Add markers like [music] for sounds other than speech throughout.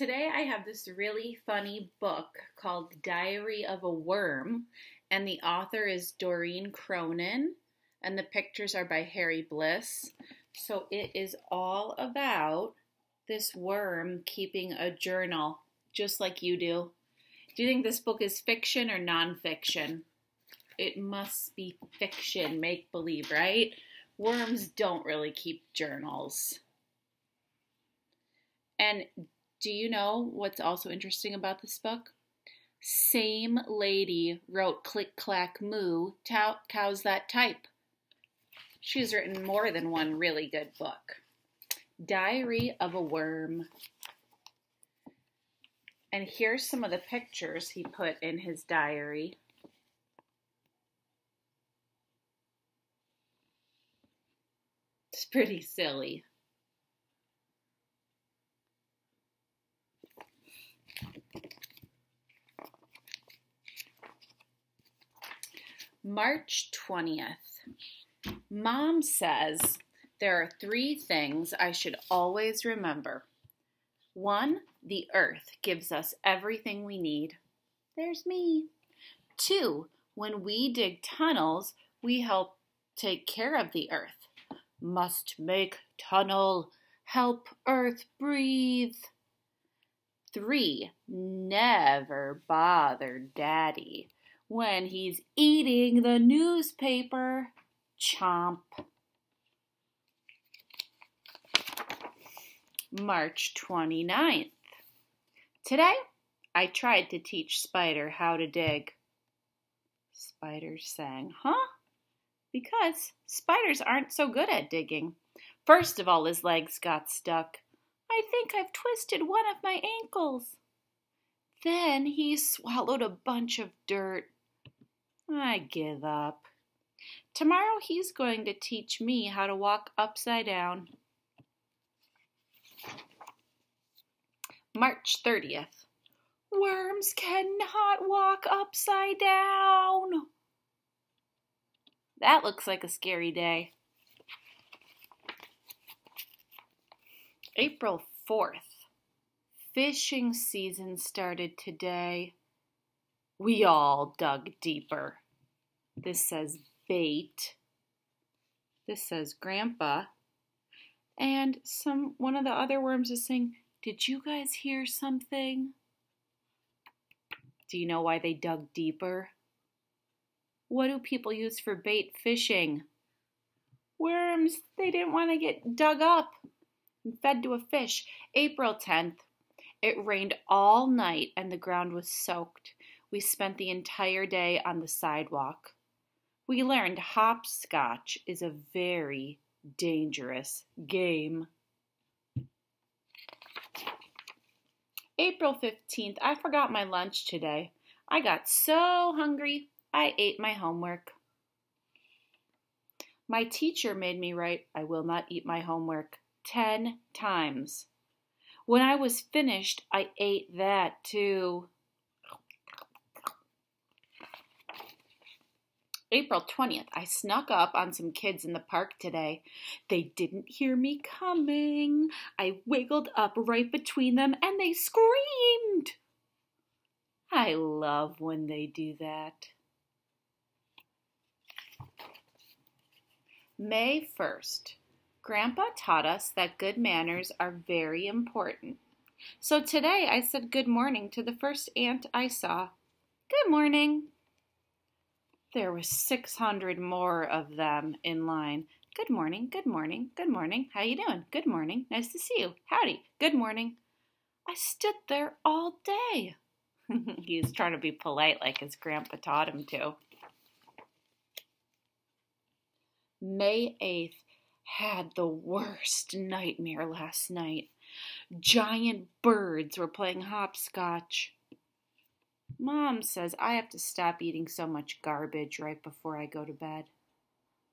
today I have this really funny book called Diary of a Worm, and the author is Doreen Cronin, and the pictures are by Harry Bliss. So it is all about this worm keeping a journal, just like you do. Do you think this book is fiction or nonfiction? It must be fiction, make believe, right? Worms don't really keep journals. And do you know what's also interesting about this book? Same lady wrote Click Clack Moo, Cows That Type. She's written more than one really good book. Diary of a Worm. And here's some of the pictures he put in his diary. It's pretty silly. March 20th. Mom says there are three things I should always remember. One, the earth gives us everything we need. There's me. Two, when we dig tunnels, we help take care of the earth. Must make tunnel, help earth breathe. Three, never bother daddy when he's eating the newspaper. Chomp. March 29th. Today, I tried to teach Spider how to dig. Spider sang, Huh? Because spiders aren't so good at digging. First of all, his legs got stuck. I think I've twisted one of my ankles. Then he swallowed a bunch of dirt. I give up. Tomorrow he's going to teach me how to walk upside down. March 30th. Worms cannot walk upside down. That looks like a scary day. April 4th. Fishing season started today. We all dug deeper. This says bait. This says grandpa. And some one of the other worms is saying, "Did you guys hear something?" Do you know why they dug deeper? What do people use for bait fishing? Worms. They didn't want to get dug up and fed to a fish. April 10th. It rained all night and the ground was soaked. We spent the entire day on the sidewalk. We learned hopscotch is a very dangerous game. April 15th, I forgot my lunch today. I got so hungry, I ate my homework. My teacher made me write, I will not eat my homework, 10 times. When I was finished, I ate that too. April 20th, I snuck up on some kids in the park today. They didn't hear me coming. I wiggled up right between them and they screamed. I love when they do that. May 1st. Grandpa taught us that good manners are very important. So today I said good morning to the first ant I saw. Good morning. There were 600 more of them in line. Good morning, good morning, good morning. How you doing? Good morning. Nice to see you. Howdy. Good morning. I stood there all day. [laughs] He's trying to be polite like his grandpa taught him to. May 8th had the worst nightmare last night. Giant birds were playing hopscotch. Mom says I have to stop eating so much garbage right before I go to bed.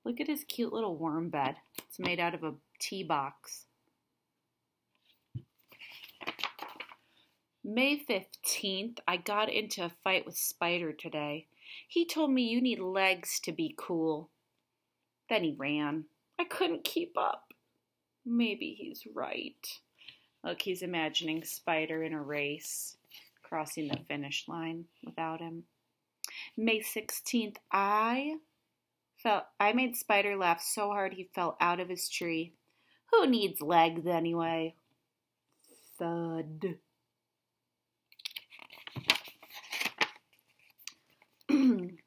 Look at his cute little worm bed. It's made out of a tea box. May 15th, I got into a fight with Spider today. He told me you need legs to be cool. Then he ran. I couldn't keep up. Maybe he's right. Look, he's imagining Spider in a race, crossing the finish line without him. May 16th, I felt I made Spider laugh so hard he fell out of his tree. Who needs legs anyway? Thud. [clears throat]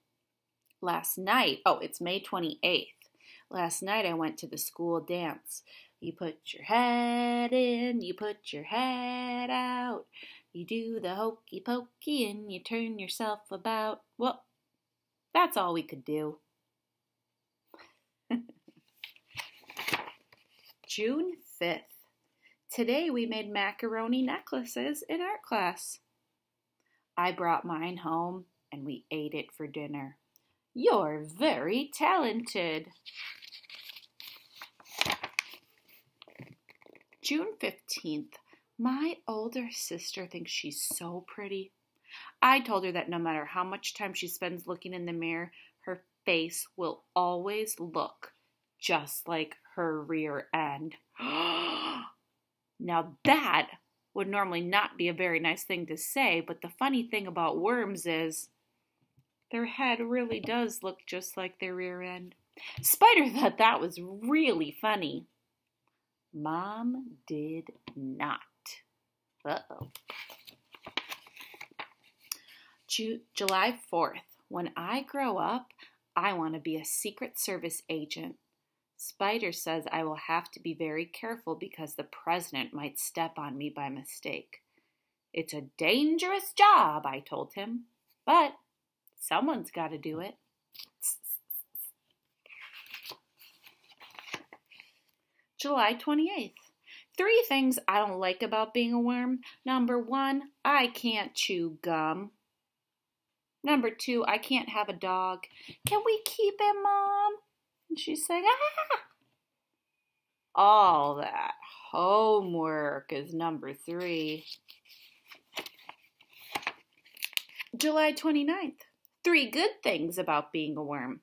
Last night, oh, it's May 28th. Last night I went to the school dance. You put your head in, you put your head out. You do the hokey pokey and you turn yourself about. Well, that's all we could do. [laughs] June 5th. Today we made macaroni necklaces in art class. I brought mine home and we ate it for dinner. You're very talented. June 15th. My older sister thinks she's so pretty. I told her that no matter how much time she spends looking in the mirror, her face will always look just like her rear end. [gasps] now, that would normally not be a very nice thing to say, but the funny thing about worms is their head really does look just like their rear end. Spider thought that was really funny. Mom did not. Uh oh. Ju- July 4th. When I grow up, I want to be a Secret Service agent. Spider says I will have to be very careful because the president might step on me by mistake. It's a dangerous job, I told him, but someone's got to do it. July 28th. Three things I don't like about being a worm. Number one, I can't chew gum. Number two, I can't have a dog. Can we keep him, Mom? And she's saying, ah! All that homework is number three. July 29th. Three good things about being a worm.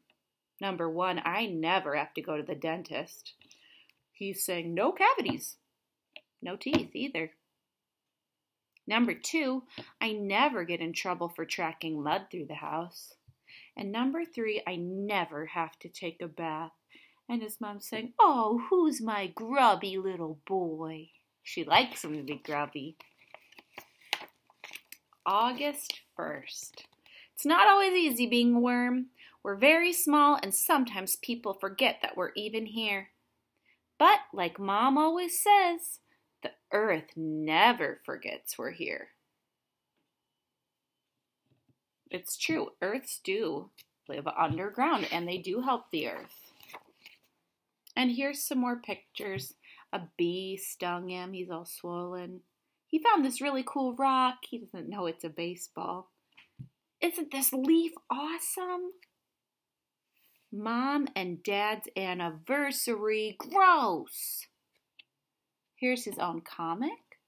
Number one, I never have to go to the dentist. He's saying no cavities, no teeth either. Number two, I never get in trouble for tracking mud through the house. And number three, I never have to take a bath. And his mom saying, Oh, who's my grubby little boy? She likes him to be grubby. August 1st. It's not always easy being a worm. We're very small, and sometimes people forget that we're even here. But, like Mom always says, the earth never forgets we're here. It's true, earths do live underground and they do help the earth. And here's some more pictures. A bee stung him, he's all swollen. He found this really cool rock. He doesn't know it's a baseball. Isn't this leaf awesome? Mom and Dad's anniversary. Gross! Here's his own comic.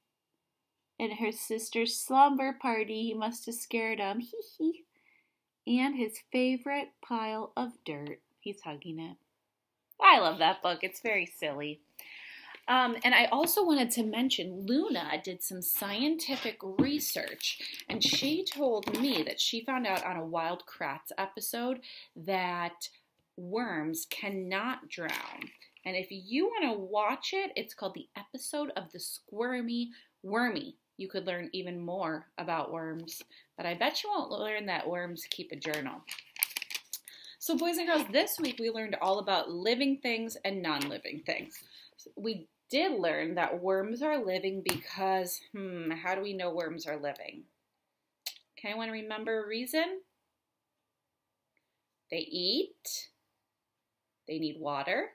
And her sister's slumber party. He must have scared him. [laughs] Hee hee. And his favorite pile of dirt. He's hugging it. I love that book. It's very silly. Um, and I also wanted to mention Luna did some scientific research, and she told me that she found out on a Wild Kratts episode that worms cannot drown. And if you want to watch it, it's called the episode of the Squirmy Wormy. You could learn even more about worms, but I bet you won't learn that worms keep a journal. So, boys and girls, this week we learned all about living things and non living things. We did learn that worms are living because, hmm, how do we know worms are living? Can anyone remember a reason? They eat, they need water,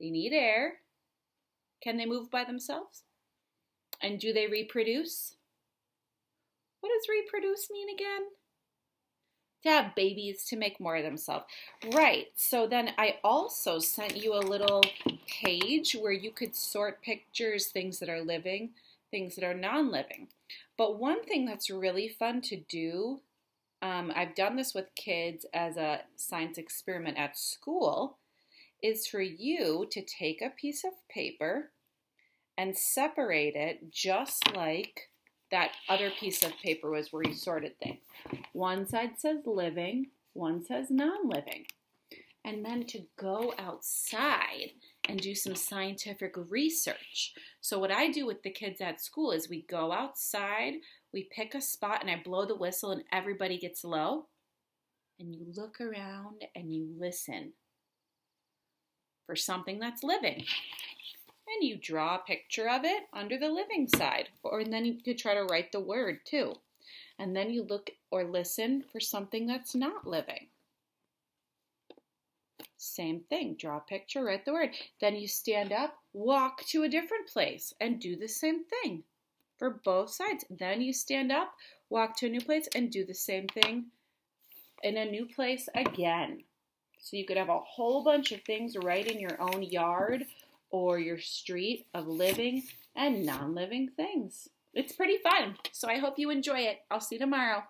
they need air. Can they move by themselves? And do they reproduce? What does reproduce mean again? To have babies to make more of themselves. Right. So then I also sent you a little page where you could sort pictures, things that are living, things that are non living. But one thing that's really fun to do, um, I've done this with kids as a science experiment at school, is for you to take a piece of paper and separate it just like that other piece of paper was where you sorted things. One side says living, one says non living. And then to go outside and do some scientific research. So, what I do with the kids at school is we go outside, we pick a spot, and I blow the whistle, and everybody gets low. And you look around and you listen for something that's living and you draw a picture of it under the living side. Or then you could try to write the word too. And then you look or listen for something that's not living. Same thing, draw a picture, write the word. Then you stand up, walk to a different place, and do the same thing for both sides. Then you stand up, walk to a new place, and do the same thing in a new place again. So you could have a whole bunch of things right in your own yard or your street of living and non living things. It's pretty fun. So I hope you enjoy it. I'll see you tomorrow.